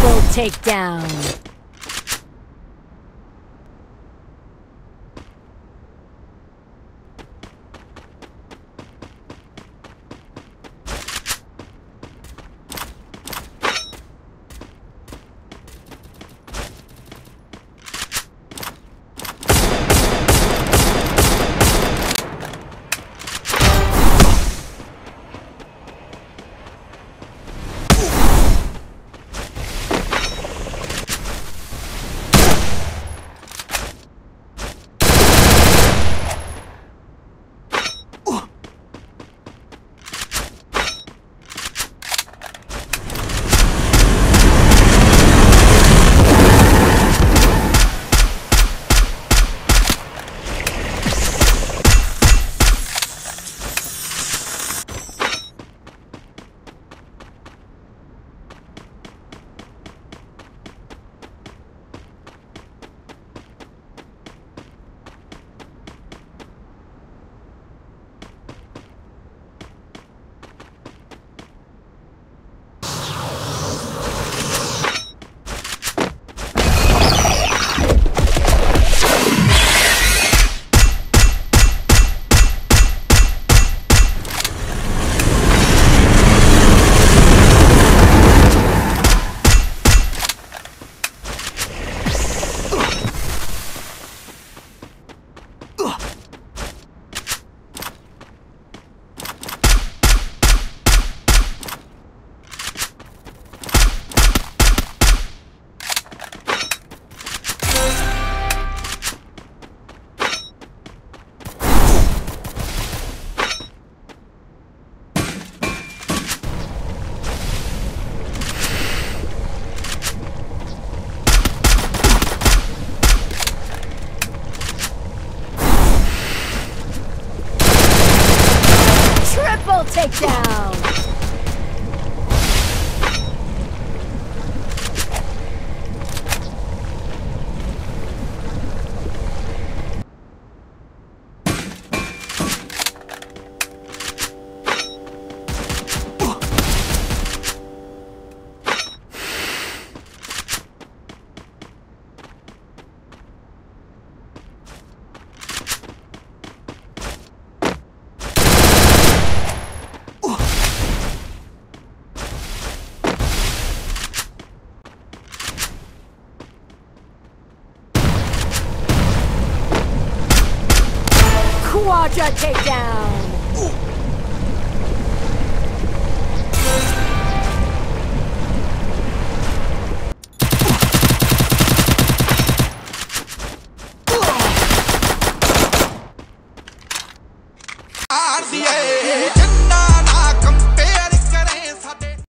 Double takedown! Triple takedown. Quadra takedown! RCA!